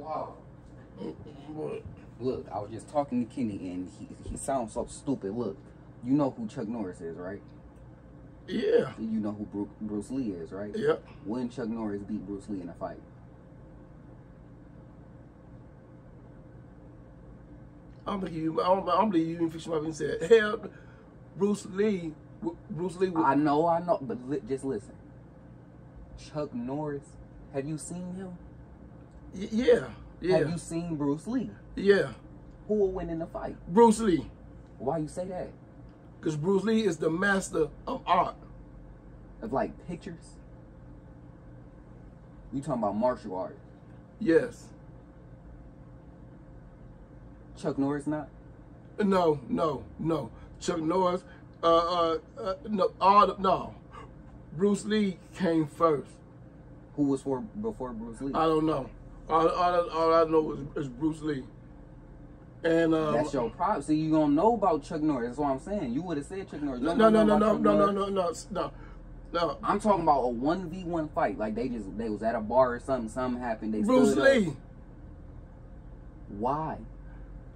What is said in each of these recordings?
Wow. Look, I was just talking to Kenny and he, he sounds so stupid. Look, you know who Chuck Norris is, right? Yeah. You know who Bru- Bruce Lee is, right? Yep. When Chuck Norris beat Bruce Lee in a fight? I don't believe you. I don't, I don't believe you even fix my and said, hell, Bruce Lee. Bruce Lee. I know, I know, but li- just listen. Chuck Norris, have you seen him? Y- yeah. Yeah. Have you seen Bruce Lee? yeah. Who will win in the fight? Bruce Lee. Why you say that? Because Bruce Lee is the master of art. Of like pictures? You talking about martial art? Yes. Chuck Norris not? No, no, no. Chuck Norris, uh, uh, uh no, all the, no. Bruce Lee came first. Who was for before Bruce Lee? I don't know. All, all, all I know is, is Bruce Lee. And um, That's your problem. See, you don't know about Chuck Norris. That's what I'm saying. You would have said Chuck Norris. You no, no, no, no, no, no, no, no, no, no. I'm talking about a one v one fight. Like they just they was at a bar or something. Something happened. They Bruce Lee. Up. Why?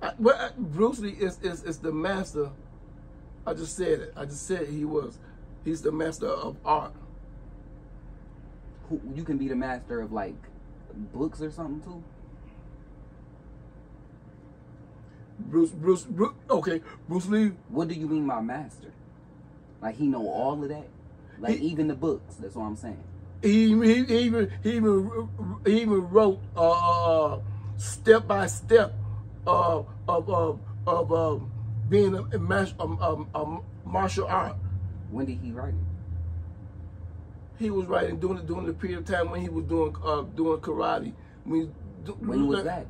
I, well, I- Bruce Lee is, is is the master. I just said it. I just said he was. He's the master of art. Who you can be the master of like books or something too. Bruce, Bruce, Bruce. Okay, Bruce Lee. What do you mean by master? Like he know all of that. Like He- even the books. That's what I'm saying. He, he, he even he even he even wrote uh step by step uh, of of of uh, being a, a, mas- um, um, um, martial art. When did he write it? He was writing during the during the period of time when he was doing uh doing karate. When, do- When was that?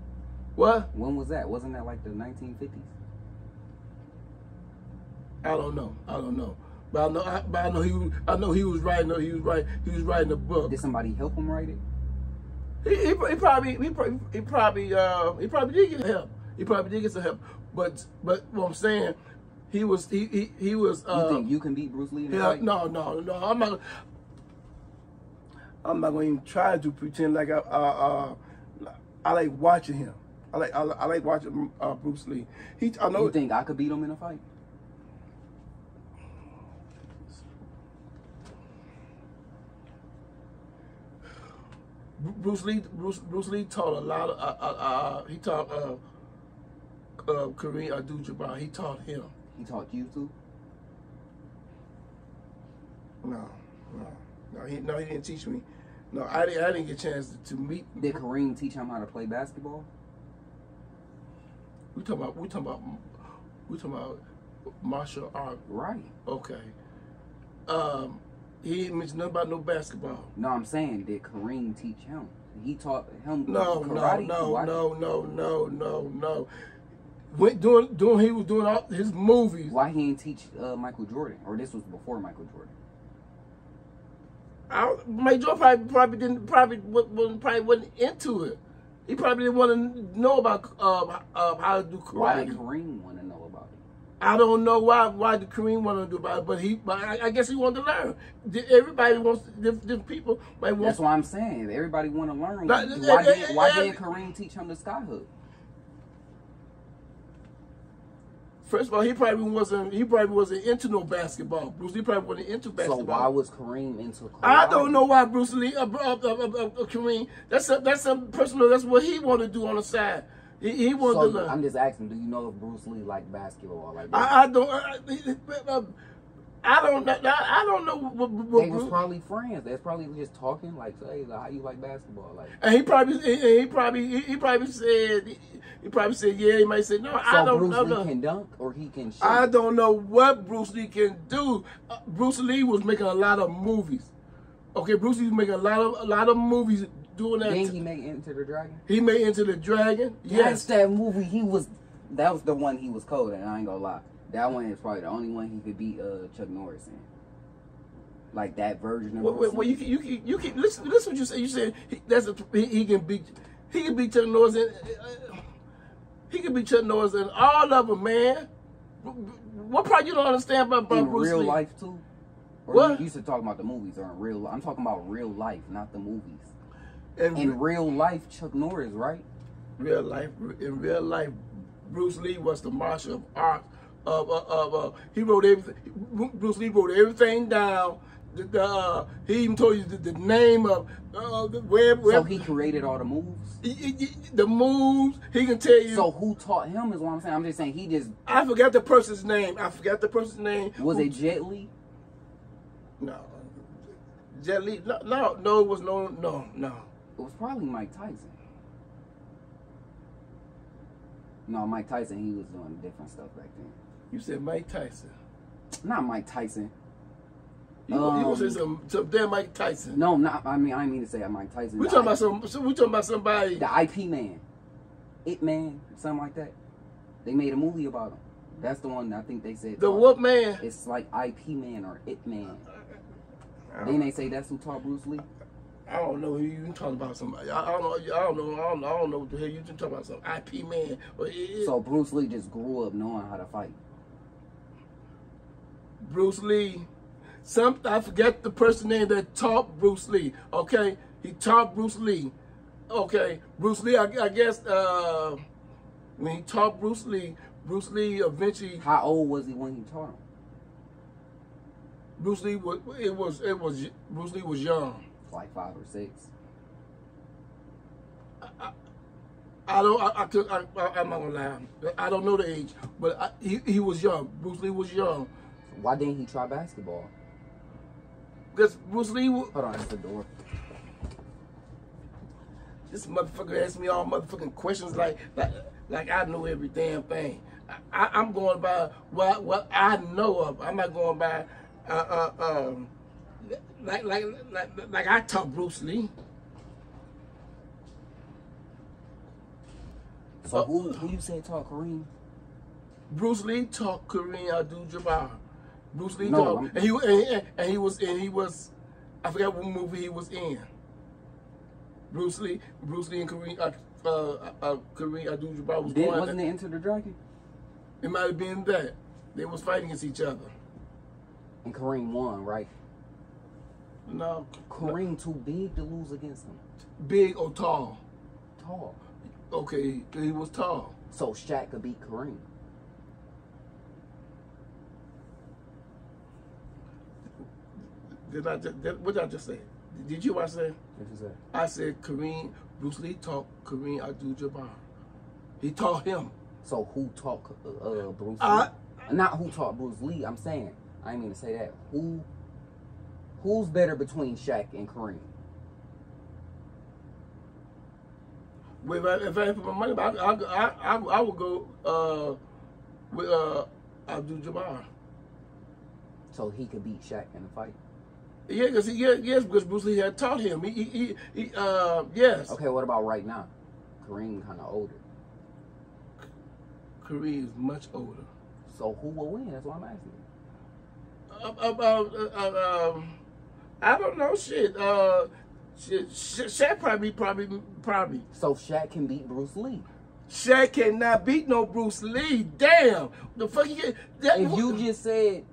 What? When was that? Wasn't that like the 1950s? I don't know. I don't know. But I know. I, but I know he. Was, I know he was writing. He was writing. He was writing a book. Did somebody help him write it? He, he, he probably. He probably. He probably. Uh, he probably did get help. He probably did get some help. But but what I'm saying, he was. He he, he was. You Uh, think you can beat Bruce Lee yeah, no, no, no. I'm not. I'm not going to even try to pretend like I. Uh, uh, I like watching him. I like. I, I like watching uh, Bruce Lee. He. I know. You think I could beat him in a fight? Bruce Lee, Bruce, Bruce Lee taught a lot of, uh, uh, uh, he taught, uh, uh, Kareem Abdul-Jabbar, he taught him. He taught you too? No, no, no, he, no, he didn't teach me. No, I didn't, I didn't get a chance to, to meet. Did Kareem teach him how to play basketball? We talking about, we talking about, we talking about martial art. Right. Okay. Um, he didn't mention nothing about no basketball. No, I'm saying, did Kareem teach him? He taught him No, karate? no, no, no, no, no, no, no. When doing, doing, he was doing all his movies. Why he didn't teach uh, Michael Jordan? Or this was before Michael Jordan? I, Jordan probably probably didn't probably wa- wasn't probably wasn't into it. He probably didn't want to know about uh, uh, how to do karate. Why did. Kareem want to know about it? I don't know why why the Kareem want to do about it, but he but I, I guess he wanted to learn. Everybody wants different, different people might want. That's what I'm saying. Everybody want to learn. Why did why that- did Kareem teach him the skyhook? First of all, he probably wasn't he probably wasn't into no basketball. Bruce Lee probably wasn't into basketball. So why was Kareem into karate? I don't know why Bruce Lee, uh, uh, uh, uh, uh, uh, Kareem. That's a, that's some personal. That's what he wanted to do on the side. He, he wanted to learn. I'm just asking, do you know if Bruce Lee liked basketball? Like? I, I don't. I, I, don't know. I, I don't know what, what they was probably friends. They was probably just talking like, hey, like, how you like basketball? Like, And he probably, he, he probably, he, he probably said, he probably said, yeah. He might say, no, I don't Bruce know. Lee can dunk or he can shoot. I don't know what Bruce Lee can do. Uh, Bruce Lee was making a lot of movies. Okay, Bruce Lee was making a lot of a lot of movies doing that. Then he made Enter the Dragon. he made Enter the Dragon. Yes, Yes. that movie. He was. That was the one he was cold in. I ain't gonna lie. That one is probably the only one he could beat uh, Chuck Norris in. Like that version of. Well, well, well, you can, you can, you can listen. Listen what you say. You said he, that's a, he, he can beat he can beat Chuck Norris and uh, he can beat Chuck Norris and all of them, man. What part you don't understand about, about in Bruce real Lee? life too. Or What? you used to talk about the movies or in real. I'm talking about real life, not the movies. And In real life, Chuck Norris, right? real life. In real life, Bruce Lee was the martial art of of, of uh, he wrote everything. Bruce Lee wrote everything down. Uh, he even told you the, the name of uh, where, where So he created all the moves. he- he- the moves. He can tell you. So who taught him is what I'm saying. I'm just saying he just I forgot the person's name. I forgot the person's name. was who- it Jet Li? No. Jet Li. No, no, no, it was no, no, no. It was probably Mike Tyson. No, Mike Tyson, he was doing different stuff back then. You said Mike Tyson. Not Mike Tyson. You, gonna- you gonna say Um, some, some damn Mike Tyson? No, not. I mean, I didn't mean to say Mike Tyson. We talking I- about some. so We talking about somebody. the IP man, It Man, something like that. They made a movie about him. That's the one I think they said. The taught- what man? It's like IP Man or It Man. I Then they say that's who taught Bruce Lee. I don't know who you talking about. Somebody. I, I don't know. I don't know. I don't, I don't know what the hell you talking about. Some IP man. Or it- it- So Bruce Lee just grew up knowing how to fight. Bruce Lee. Some I forget the person name that taught Bruce Lee. Okay, he taught Bruce Lee. Okay, Bruce Lee. I, I guess uh, when he taught Bruce Lee, Bruce Lee eventually. How old was he when he taught him? Bruce Lee was. It was. It was. Bruce Lee was young. Like five or six. I don't. I, I could. I, I, I'm not gonna lie. I don't know the age, but I, he he was young. Bruce Lee was young. Why didn't he try basketball? Because Bruce Lee, Hold on, that's the door. this motherfucker asked me all motherfucking questions like like like I know every damn thing. I, I'm going by what what I know of. I'm not going by uh, uh, um, like like like like I taught Bruce Lee. So Uh, who who you said taught Kareem? Bruce Lee taught Kareem Abdul-Jabbar. Bruce Lee No, and he and, and- he was and he was, I forgot what movie he was in. Bruce Lee, Bruce Lee and Kareem, uh, uh, uh, Kareem Abdul-Jabbar was Did, going. wasn't it Enter the Dragon? It might have been that they was fighting against each other. And Kareem won, right? No, Kareem too big to lose against him. big or tall. Tall. Okay, he was tall. So Shaq could beat Kareem. Did I? Just, did, what did I just say? Did you? What I said? What you said? I said Kareem. Bruce Lee taught Kareem Abdul-Jabbar. He taught him. So who taught uh, uh, Bruce Lee? I- Not who taught Bruce Lee. I'm saying. I didn't mean to say that. Who? Who's better between Shaq and Kareem? If I, if put my money, I, I, I, I, I would go uh, with uh, Abdul Jabbar. So he could beat Shaq in the fight. Yeah, because yeah, yes, because Bruce Lee had taught him. He, he, he, he uh, yes. Okay, what about right now? Kareem kind of older. Kareem is much older. So who will win? That's what I'm asking. Uh, uh, uh, I don't know. Shit. Uh, shit. Shaq probably, probably, probably. So Shaq can beat Bruce Lee. Shaq cannot beat no Bruce Lee. Damn. The fuck you? That, If you just said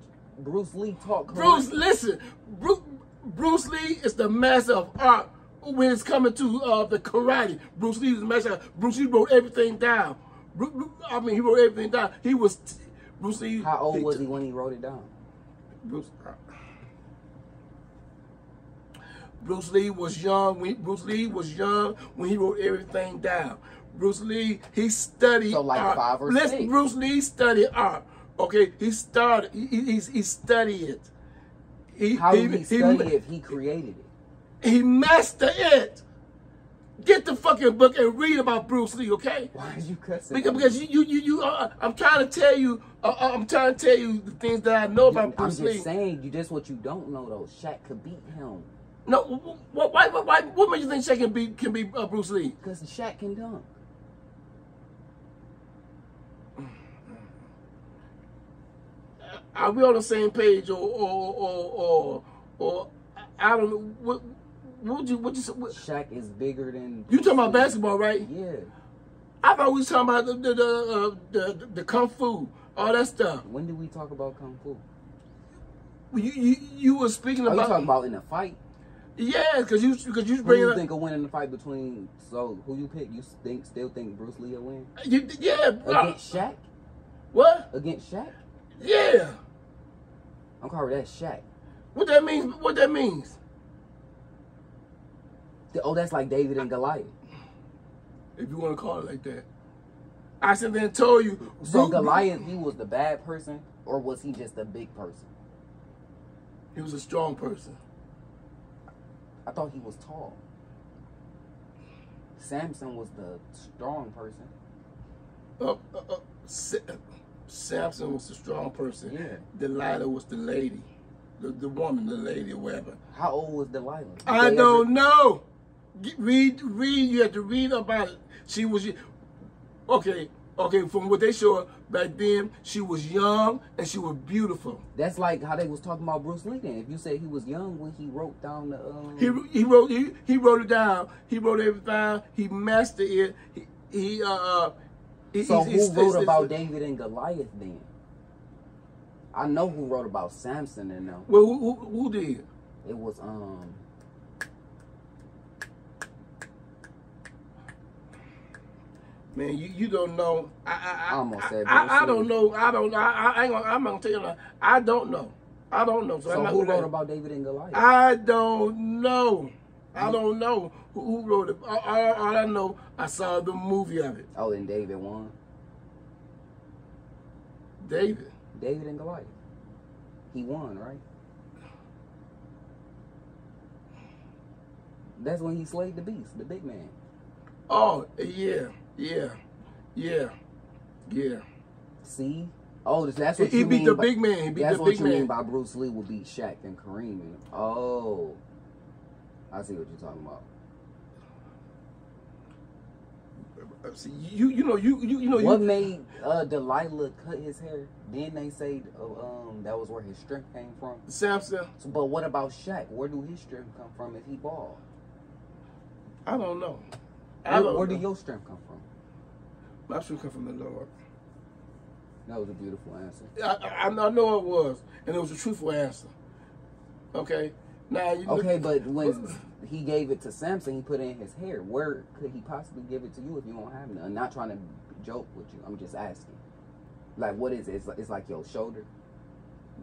Bruce Lee taught Bruce, listen, Bruce, Bruce Lee is the master of art when it's coming to uh, the karate. Bruce Lee is the master. Bruce Lee wrote everything down. Bru- Bru- I mean, he wrote everything down. He was Bruce Lee. how old was he when he wrote it down? Bruce, Bruce Lee was young. When, Bruce Lee was young when he wrote everything down. Bruce Lee, he studied So, like, art. five or Listen, six. Bruce Lee studied art. Okay, he started. He, he, he- he studied it. He, How did he study if he created it? He mastered it. Get the fucking book and read about Bruce Lee, okay? Why did you cuss Because, because you, you, you, you uh, I'm trying to tell you, uh, uh, I'm trying to tell you the things that I know about Bruce Lee. I'm just Lee. saying, you just what you don't know though. Shaq could beat him No, what, why, why, why, what makes you think Shaq can be, can be uh, Bruce Lee? because Shaq can dunk. Are we on the same page, or, or, or, or, or I don't know. What, would you, what you, what, Shaq is bigger than. you talking about basketball, right? Yeah. I thought we was talking about the, the, the, uh, the, the kung fu, all that stuff. When did we talk about kung fu? You, you, you were speaking about. talking about in a fight? Yeah, because you because you Who bring you up. think will win in the fight between? So who you pick? You think still think Bruce Lee will win You, yeah, bro. against Shaq? what? Against Shaq? Yeah. I'm calling that Shaq. What that means? What that means? Oh, that's like David and Goliath. If you want to call it like that. I said then told you. So Goliath, he was the bad person, or was he just a big person? He was a strong person. I thought he was tall. Samson was the strong person. Uh, uh, uh, Samson was a strong person. Yeah. Delilah was the lady, the, the woman, the lady, whatever. How old was Delilah? Did I don't ever- know. Read, read. You have to read about it. She was, okay, okay. From what they show back then, she was young and she was beautiful. That's like how they was talking about Bruce Lee. Then, if you said he was young when he wrote down the, um, He he wrote he, he wrote it down. He wrote everything down. He mastered it. He, he uh. So who wrote about David and Goliath then? I know who wrote about Samson and them. Well, who, who, who did? It was um. Man, you, you don't know. I I, I, almost said I, I, don't know. I don't know. I, I ain't gonna, I'm gonna tell you. I don't know. I don't know. So, So who wrote about David and Goliath? I don't know. I don't know who, who wrote it. All, all, all I know, I saw the movie of it. oh, and David won. David. David and Goliath. He won, right? That's when he slayed the beast, the big man. Oh yeah, yeah, yeah, yeah. See? Oh, that's what He, you beat mean the by, big man. He beat That's the what big you man. mean by Bruce Lee will beat Shaq and Kareem. Oh, I see what you're talking about. Uh, See, you you know you you you know What you. made uh, Delilah cut his hair? Then they say uh, um that was where his strength came from. Samson. So, but what about Shaq? Where do his strength come from if he bald? I don't know. I Where, don't where know. do your strength come from? My strength come from the Lord. That was a beautiful answer. I, I, I know it was, and it was a truthful answer. Okay. You Okay, but when he gave it to Samson, he put it in his hair. Where could he possibly give it to you if you don't have none? I'm not trying to joke with you. I'm just asking. Like, what is it? It's like, it's like your shoulder.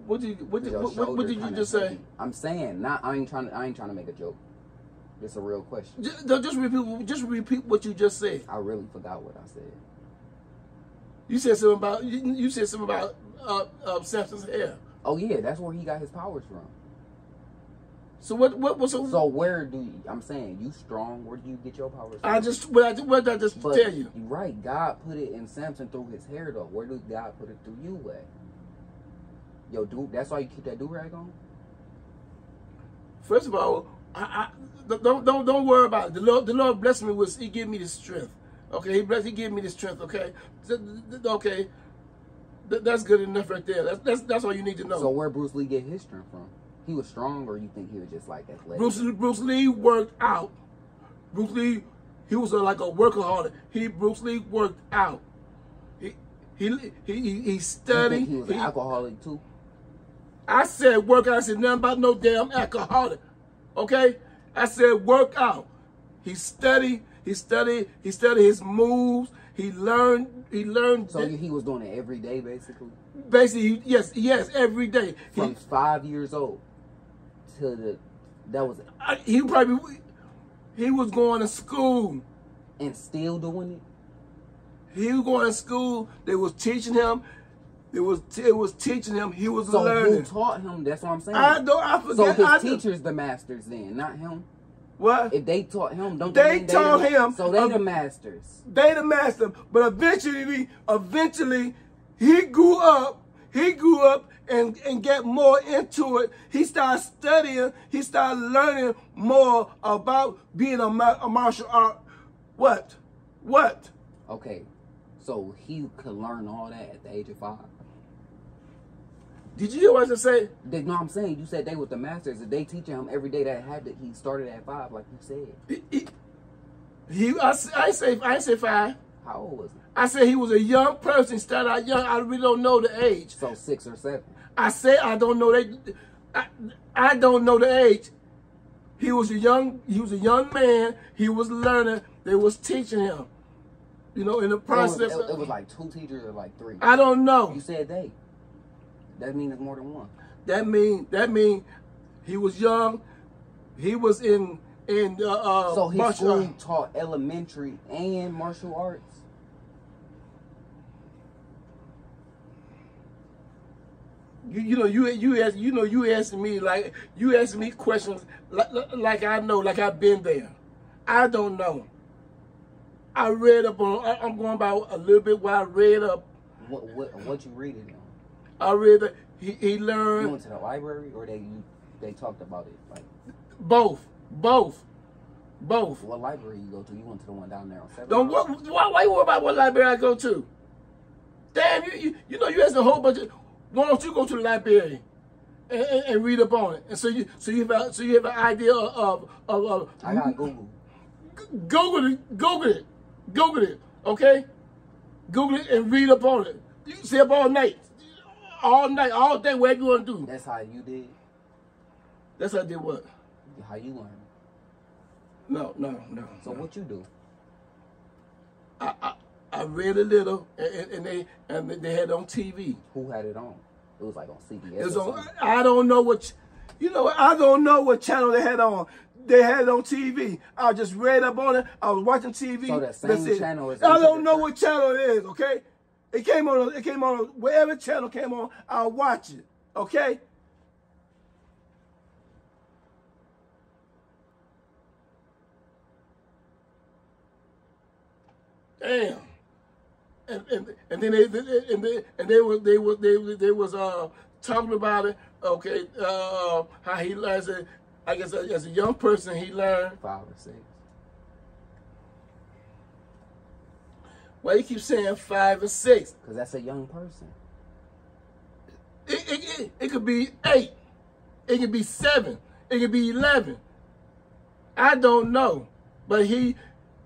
what did you, what did, Your what, what, did you just say? I'm saying, not. I ain't trying to. I ain't trying to make a joke. It's a real question. Just, just repeat. Just repeat what you just said. I really forgot what I said. You said something about you, you said something about uh, uh, Samson's hair. Oh yeah, that's where he got his powers from. So what what what so, So where do you, I'm saying you strong? Where do you get your powers? From? I just what I what did I just But tell you? right. God put it in Samson through his hair though. Where did God put it through you at? Yo, dude, that's why you keep that do rag on. First of all, I, I don't don't don't worry about it. The Lord the Lord blessed me with He gave me the strength. Okay, He blessed He gave me the strength. Okay, okay, that's good enough right there. That's that's that's all you need to know. So where Bruce Lee get his strength from? He was strong, or you think he was just like athletic? Bruce Bruce Lee worked out. Bruce Lee, he was a, like a workaholic. He Bruce Lee worked out. He he he he, he studied. think he was an alcoholic too? I said work out. I said nothing about no damn alcoholic. Okay? I said work out. He studied, he studied, he studied his moves. He learned, he learned So he was doing it every day, basically, basically yes, yes, every day. He, from five years old the that was I, he probably he was going to school. and still doing it. He was going to school. They was teaching him. It was it was teaching him. He was So who taught him? That's what I'm saying. I don't. I so forget. his I, teachers, the masters, then not him. What? If they taught him, don't They mean taught the- him So they of- the masters. They the master, but eventually, eventually, he grew up. He grew up and and get more into it. He started studying. He started learning more about being a, ma- a martial art. What? What? Okay, so he could learn all that at the age of five. Did you hear what I just say? They, no, I'm saying you said they was the masters. They teaching him every day that had to, he started at five, like you said. He, he, he- I, I say I say five. How old was he? I said he was a young person. Started out young. I really don't know the age. So six or seven. I say I don't know that. I, I don't know the age. He was a young he was a young man. He was learning. They was teaching him. You know, in the It was, process. it, it was like two teachers or like three. I don't know. You said they. That means it's more than one. That mean that mean he was young. He was in in uh, uh So his martial school taught elementary and martial arts. You, you know you you ask you know you asking me like you asking me questions like, like I know like I've been there. I don't know. I read up on. I- I'm going about a little bit what I read up. What what what you read it on? I read that he, he learned. You went to the library or they they talked about it? Like both, both, both. what library you go to? You went to the one down there on seven. Don't why, why you worry about what library I go to? Damn, you you, you know you asked a whole bunch of. Why don't you go to the library and, and, and read up on it? And so you so you have a, so you have an idea of of, of I got Google. Google it, Google it, Google it, okay? Google it and read up on it. You can stay up all night, all night, all day, whatever you want to do. That's how you did. That's how I did what? How you learn. No, no, no. So what you do? I, I, I read a little, and, and- they and they had it on TV. Who had it on? It was like on CBS. It was on. I don't know what, you know. I don't know what channel they had on. They had it on TV. I just read up on it. I was watching TV. So that same it. channel is I don't know what channel it is. Okay, it came on. It came on whatever channel came on. I'll watch it. Okay. Damn. And, and, and then they and they and they were they were they they was uh talking about it. Okay, uh, how he learns it. I guess uh, as a young person he learned. Five or six. Why you keep saying five or six? Cause that's a young person. It, it, it, it could be eight. It could be seven. It could be eleven. I don't know, but he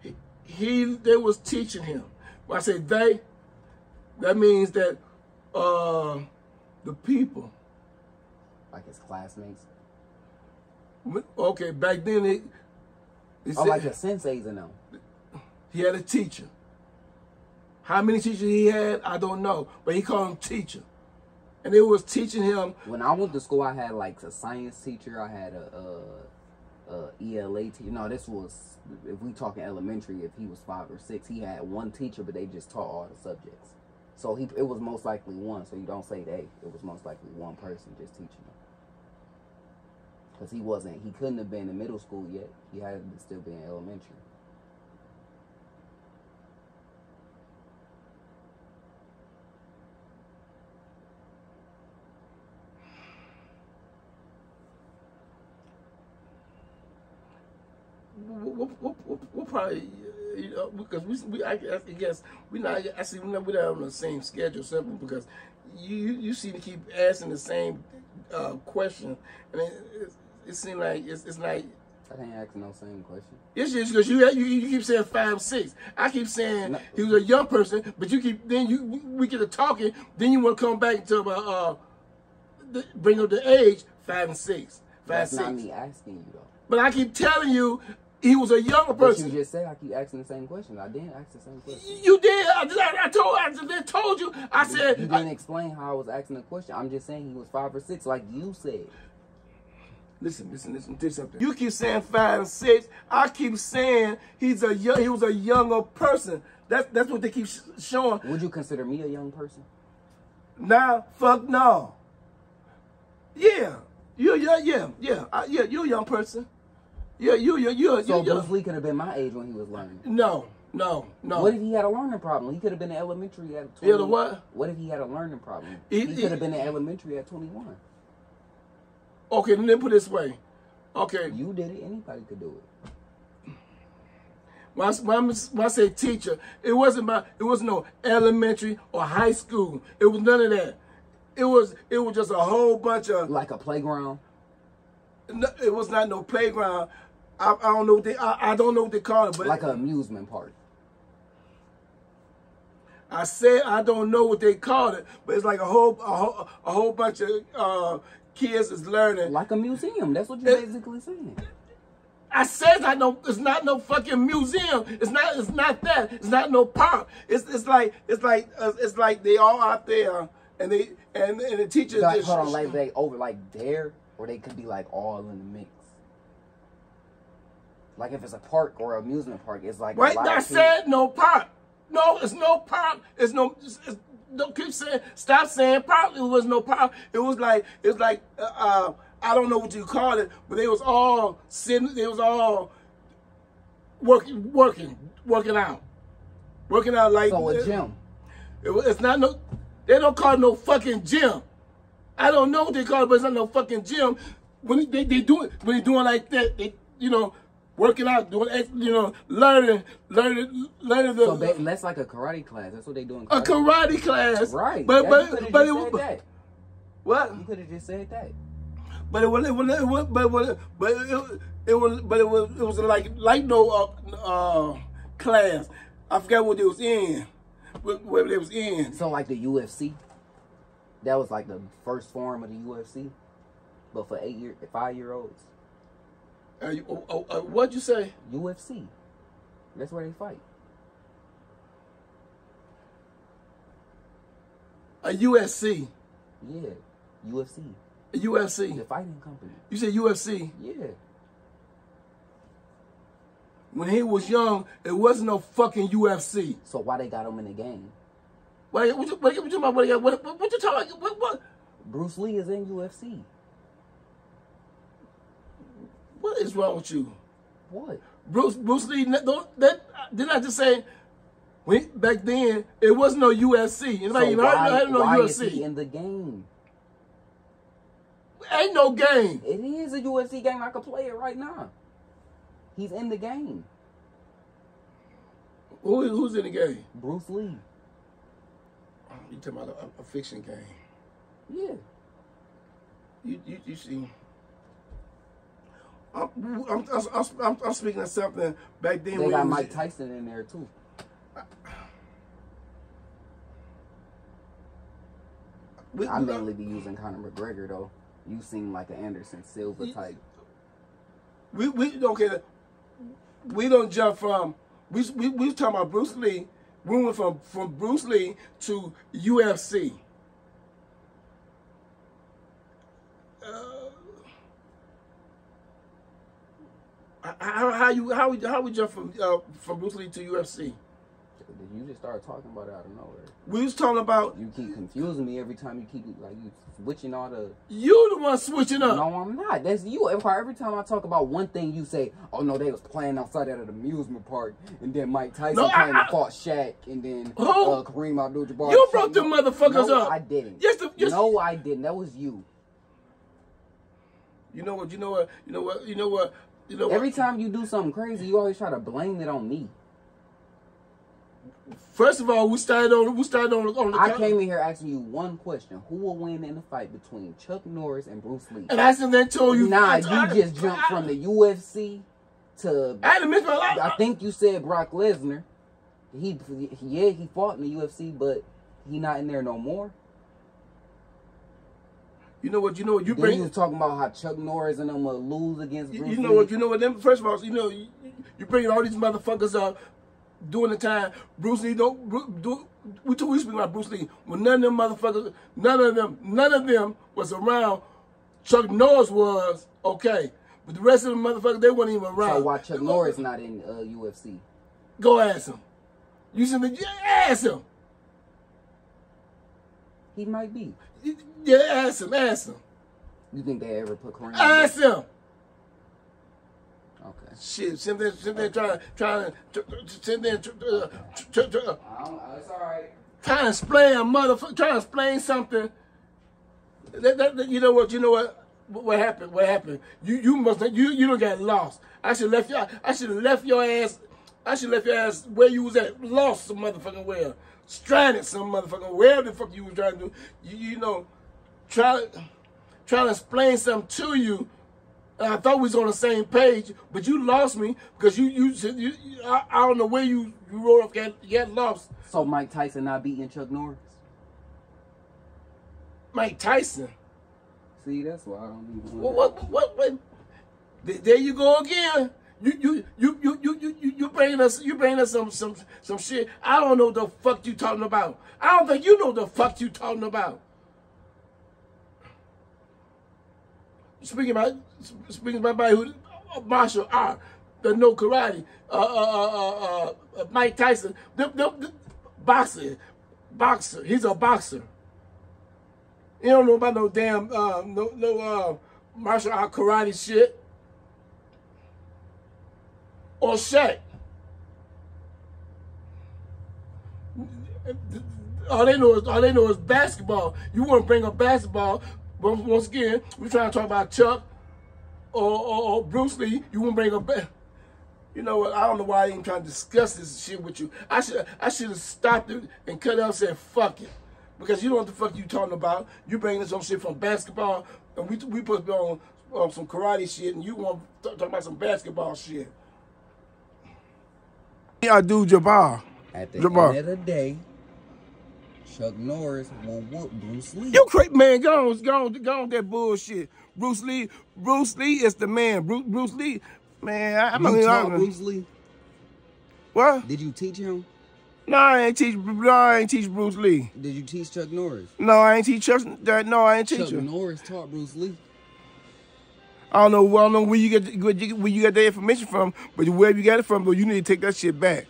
he, he they was teaching him. When I say they, that means that uh, the people. Like his classmates. Okay, back then it. it Oh, said- like the senseis and them. He had a teacher. How many teachers he had, I don't know, but he called him teacher, and it was teaching him. When I went to school, I had like a science teacher. I had a, Uh, a ELA teacher. No, this was if we talking elementary. If he was five or six, he had one teacher, but they just taught all the subjects. So he it was most likely one. So you don't say they. It was most likely one person just teaching them. Because he wasn't. He couldn't have been in middle school yet. He had to still be in elementary. We'll, we'll, we'll, we'll probably, you know, because we, we I, guess- I guess we not. I see we're not, we're not on the same schedule simply because you you, you seem to keep asking the same uh, question, and it, it, it seems like it's, it's like I can't ask no same question. It's just because you, you you keep saying five six. I keep saying No. he was a young person, but you keep then you we get to talking, then you want to come back and talk about uh the, bring up the age five and six, five That's six. not me asking you though. But I keep telling you he was a younger But person. you just said I keep asking the same question. I didn't ask the same question. You did. I, just- I, I told. I just told you. I said. You didn't explain how I was asking the question. I'm just saying he was five or six, like you said. listen, listen, listen. Do something. You keep saying five and six. I keep saying he's a young. He was a younger person. That's that's what they keep sh- showing. Would you consider me a young person? Nah, fuck no. Yeah, you, yeah, yeah, yeah, uh, yeah. You're a young person. Yeah, you, you, you, So you. Bruce Lee could have been my age when he was learning. No, no, no. What if he had a learning problem? He could have been in elementary at 20. He had a what? What if he had a learning problem? He- could have been in elementary at 21. okay, then put it this way. Okay, You did it. Anybody could do it. when I, when I- when I say teacher, it wasn't my, It wasn't no elementary or high school. It was none of that. It was. It was just a whole bunch of. Like a playground. no, It was not no playground. I, I don't know what they. I, I don't know what they call it, but Like an amusement park. I said I don't know what they called it, but it's like a whole a whole, a whole bunch of uh, kids is learning. Like a museum. That's what you're It- basically saying. I said it's not. It's not no fucking museum. It's not. It's not that. It's not no park. It's it's like it's like uh, it's like they all out there and they and and the teachers. Like, hold on, like they over like there, or they could be like all in the mix. Like if it's a park or amusement park, it's like Right, I said no park. No, it's no park. It's no. It's, it's, don't keep saying. Stop saying park. It was no park. It was like it was like uh, uh, I don't know what you call it, but they was all sitting. They was all working, working, working out, working out like So a gym. It, was- it's not no. They don't call it no fucking gym. I don't know what they call it, but it's not no fucking gym. When they they do it, when they doing like that, they you know working out, doing you know learning, learning, learning the So ba- that's like a karate class. That's what they do in a karate. karate class. Right. But you but but it was that. what? You could have just said that. But it was it was it was but it was but it, it was but it was it was like like no uh, uh class. I forgot what it was in. What, what it was in. So like the UFC, that was like the first form of the UFC, but for eight year, five year olds. Uh, you- oh, uh, what'd you say? UFC, that's where they fight. A USC. Yeah, UFC, A UFC. the fighting company. You said UFC. Yeah, When he was young, it wasn't no fucking UFC. so why they got him in the game? What, what, you, what, what about? What, what, what, what you talking what, what, Bruce Lee is in UFC. what is wrong with you? What? Bruce Bruce Lee, that, that didn't I just say, when, back then, it wasn't no UFC. Anybody So even why, heard of no why is he in the game? Ain't no game. It is a UFC game. I could play it right now. He's in the game. Who, who's in the game? Bruce Lee. You talking about a, a fiction game? Yeah. You you, you see. I'm, I'm, I'm, I'm, I'm speaking of something back then. They got Mike Tyson in there too. we- I mainly be using Conor McGregor though. You seem like an Anderson Silva type. we we okay. We don't jump from we we we talking about Bruce Lee. We went from from Bruce Lee to UFC. Uh, how, how you how we how we jump from uh, from Bruce Lee to UFC? You just started talking about it out of nowhere. We was talking about You keep confusing me every time you keep like you switching all the. you the one switching up. No, I'm not. That's you. Every, time I talk about one thing, you say, "Oh no, they was playing outside at an amusement park," and then Mike Tyson No, came I- and fought Shaq, and then Who? uh, Kareem Abdul-Jabbar. You brought them motherfuckers no, up. I didn't. Yes, the- yes. No, I didn't. That was you. You know what? You know what? You know what? You know what? You know what? Every time you do something crazy, you always try to blame it on me. First of all, we started on we started on on the I came in here asking you one question: Who will win in the fight between Chuck Norris and Bruce Lee? and I said then told you. Nah, I- you I- just jumped from the UFC to. I had to miss my life. I think you said Brock Lesnar. He, yeah, he fought in the UFC, but he not in there no more. You know what? You know what? You bring. you was talking about how Chuck Norris and them will lose against You, Bruce you know Lee. what? You know what? Them, first of all, you know you, you bringing all these motherfuckers up during the time Bruce Lee don't do. We two we speaking about Bruce Lee when none of them motherfuckers, none of them, none of them was around. Chuck Norris was okay, but the rest of them motherfuckers they weren't even around. so why Chuck Norris not in uh, UFC? Go ask him. You should ask him. He might be. Yeah, ask him. Ask him. You think they ever put Kareem? Ask him. Okay. Shit, sit there, sit there trying, trying, sit there, uh, tr- tr- tr- uh, It's all right. trying to explain a motherfucker, trying to explain something. That, that, that- you know what? You know what? What what happened? What happened? You you must have, you you don't get lost. I should left you. I should left your ass. I should left your ass where you was at. Lost some motherfucking where. Stranded some motherfucking where the fuck you was trying to do. You you know, try trying to explain something to you. And I thought we was on the same page, but you lost me because you you, you, you I, I don't know where you you wrote up get get lost. So Mike Tyson not beating Chuck Norris? Mike Tyson. See, that's why I don't even. What, what, what, what? Th- There you go again. You you you you you you you bringing us you bringing us some some some shit. I don't know the fuck you talking about. I don't think you know the fuck you talking about. Speaking about speaking about somebody who uh, martial art, the no karate, uh, uh, uh, uh, Mike Tyson, the, the, the boxer, boxer. He's a boxer. You don't know about no damn uh, no no uh, martial art karate shit or Shaq. All they know is all they know is basketball. You want to bring up basketball, but once again, we're trying to talk about Chuck or, or, or Bruce Lee. You want to bring up. You know what? I don't know why I even trying to discuss this shit with you. I should I should have stopped it and cut out and said fuck it. Because you know what the fuck you talking about. You bringing some shit from basketball and we we be on, on some karate shit and you want to talk about some basketball shit. I do Jabbar. At the Jabbar. end of the day, Chuck Norris will whoop Bruce Lee. You crazy man, go on, go on, go on that bullshit. Bruce Lee, Bruce Lee is the man. Bruce, Bruce Lee, man, I, I'm you not taught Bruce Lee? What? Did you teach him? No, I ain't teach. No, I ain't teach Bruce Lee. Did you teach Chuck Norris? No, I ain't teach Chuck. No, I ain't teach Chuck him. Norris taught Bruce Lee. I don't know. I don't know where you get where you, where you got that information from, but wherever you got it from, but you need to take that shit back.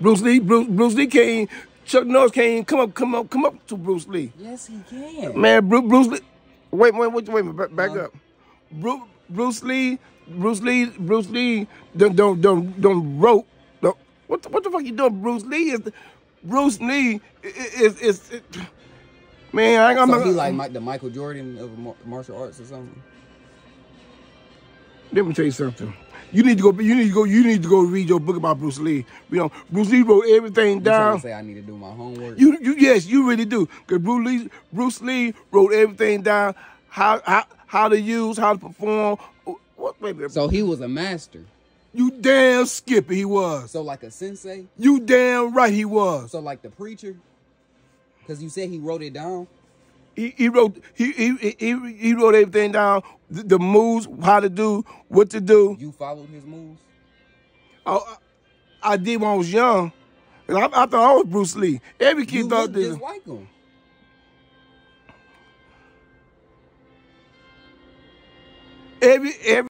Bruce Lee, Bruce, Bruce Lee can't. Chuck Norris can't come up, come up, come up to Bruce Lee. Yes, he can. Man, Bruce, Bruce Lee. Wait, wait, wait, wait. Back, back up. Bruce, Bruce Lee, Bruce Lee, Bruce Lee. Don't don't don't don't rope. Don't, what the, what the fuck you doing? Bruce Lee is. Bruce Lee is is. is, is man, I ain't So he like Mike, the Michael Jordan of martial arts or something. Let me tell you something. You need to go. You need to go. You need to go read your book about Bruce Lee. You know, Bruce Lee wrote everything down. say I need to do my homework? You, you, yes, you really do. Cause Bruce Lee, Bruce Lee wrote everything down. How, how, how to use, how to perform. What, wait a minute. so he was a master. You damn skippy he was. So like a sensei. You damn right he was. So like the preacher. Because you said he wrote it down. He, he wrote he, he he he wrote everything down. The, the moves, how to do, what to do. You followed his moves. I, I, I did when I was young. I, I thought I was Bruce Lee. Every kid You thought this. just like him. Every every